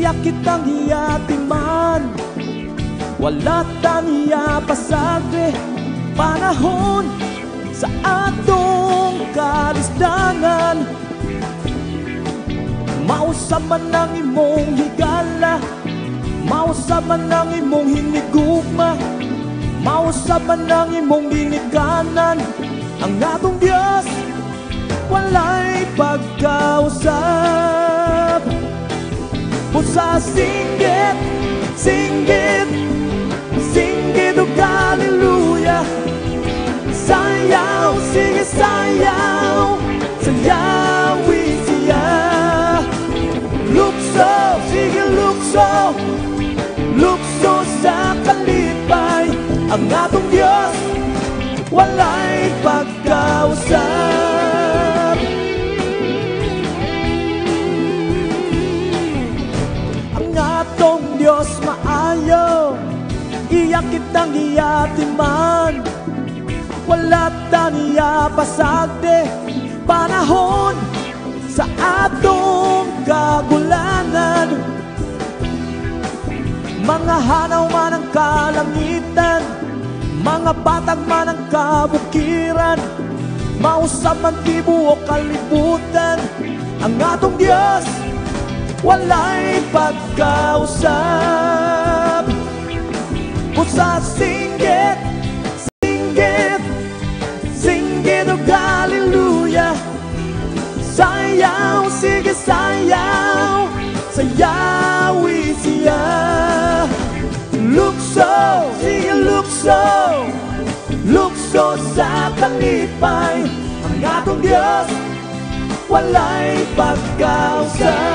Iyak kitang hiyatiman Wala taniya pasagre Panahon sa atong kalisdangan. Mausap man ang imong higala. Mausap man ang imong hinigugma. Mausap man ang imong ginikanan Ang atong Diyos walay pagkausap Pusa singgit, singgit Singgit o hallelujah. Sayaw, sige sayaw Sayawin siya Lukso, sige lukso Lukso sa kalipay. Ang atong Diyos Walay Iyak kitang iyatiman Wala taniya pasagde Panahon sa atong kagulangan Mga hanaw man ang kalangitan. Mga batag man ang kabukiran. Mausap man tibo o kalibutan. Ang atong Diyos walay pagkausap Pusa singgit, singgit Singgit o hallelujah. Sayaw, sige sayaw. Sayawi siya Lukso, sige lukso. Lukso sa kalipay Ang atong Diyos Walay pagkausap